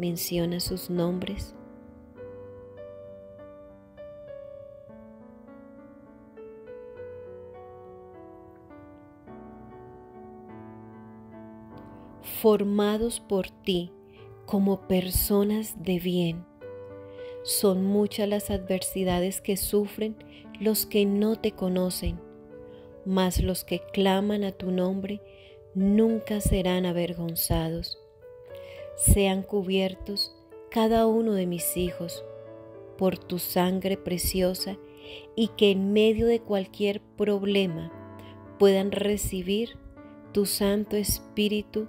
menciona sus nombres. Formados por ti como personas de bien. Son muchas las adversidades que sufren los que no te conocen, mas los que claman a tu nombre nunca serán avergonzados sean cubiertos cada uno de mis hijos por tu sangre preciosa y que en medio de cualquier problema puedan recibir tu Santo Espíritu,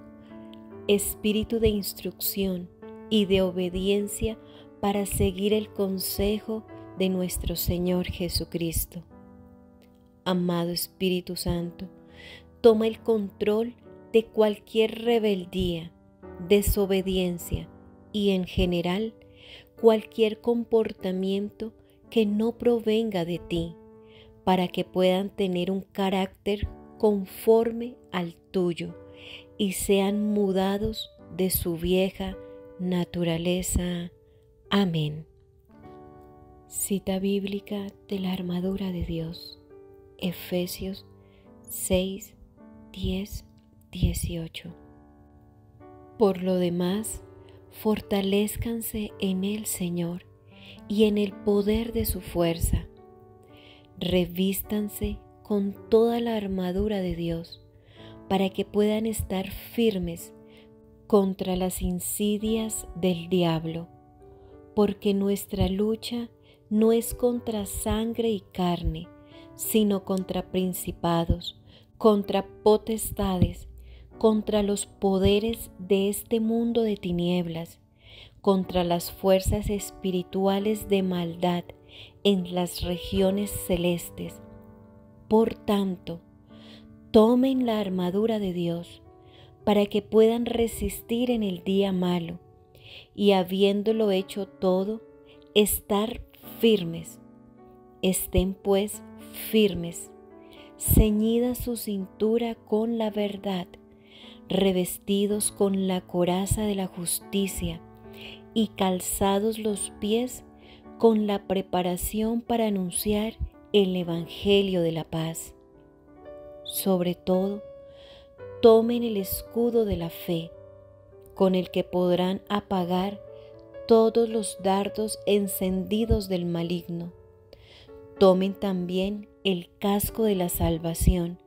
Espíritu de instrucción y de obediencia para seguir el consejo de nuestro Señor Jesucristo. Amado Espíritu Santo, toma el control de cualquier rebeldía desobediencia y en general cualquier comportamiento que no provenga de ti, para que puedan tener un carácter conforme al tuyo y sean mudados de su vieja naturaleza. Amén. Cita bíblica de la armadura de Dios. Efesios 6, 10, 18. Por lo demás, fortalezcanse en el Señor y en el poder de su fuerza. Revístanse con toda la armadura de Dios para que puedan estar firmes contra las insidias del diablo, porque nuestra lucha no es contra sangre y carne, sino contra principados, contra potestades, contra los poderes de este mundo de tinieblas, contra las fuerzas espirituales de maldad en las regiones celestes. Por tanto, tomen la armadura de Dios para que puedan resistir en el día malo y habiéndolo hecho todo, estar firmes. Estén pues firmes, ceñida su cintura con la verdad revestidos con la coraza de la justicia y calzados los pies con la preparación para anunciar el Evangelio de la paz. Sobre todo, tomen el escudo de la fe, con el que podrán apagar todos los dardos encendidos del maligno. Tomen también el casco de la salvación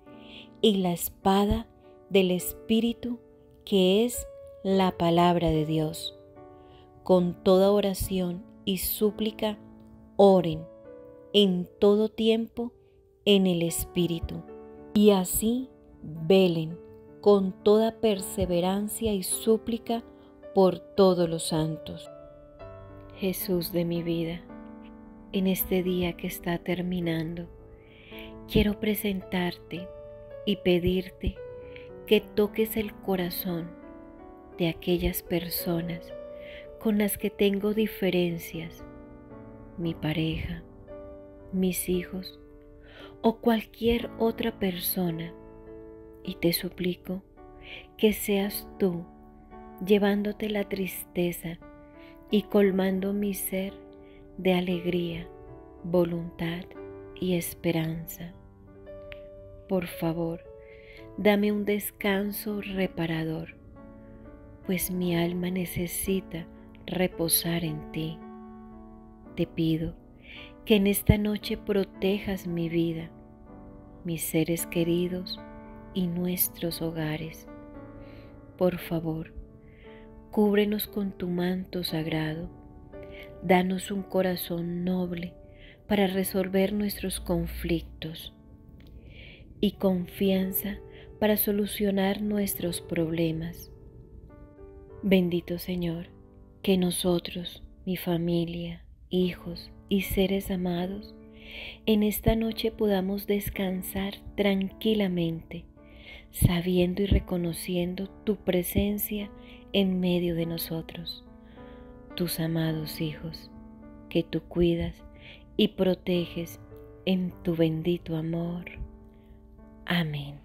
y la espada del Espíritu que es la palabra de Dios. Con toda oración y súplica, oren en todo tiempo en el Espíritu. Y así velen con toda perseverancia y súplica por todos los santos. Jesús de mi vida, en este día que está terminando, quiero presentarte y pedirte que toques el corazón de aquellas personas con las que tengo diferencias, mi pareja, mis hijos o cualquier otra persona, y te suplico que seas tú llevándote la tristeza y colmando mi ser de alegría, voluntad y esperanza. Por favor, dame un descanso reparador, pues mi alma necesita reposar en ti. Te pido que en esta noche protejas mi vida, mis seres queridos y nuestros hogares. Por favor, cúbrenos con tu manto sagrado. Danos un corazón noble para resolver nuestros conflictos y confianza para solucionar nuestros problemas. Bendito Señor, que nosotros, mi familia, hijos y seres amados, en esta noche podamos descansar tranquilamente, sabiendo y reconociendo tu presencia en medio de nosotros, tus amados hijos, que tú cuidas y proteges en tu bendito amor. Amén.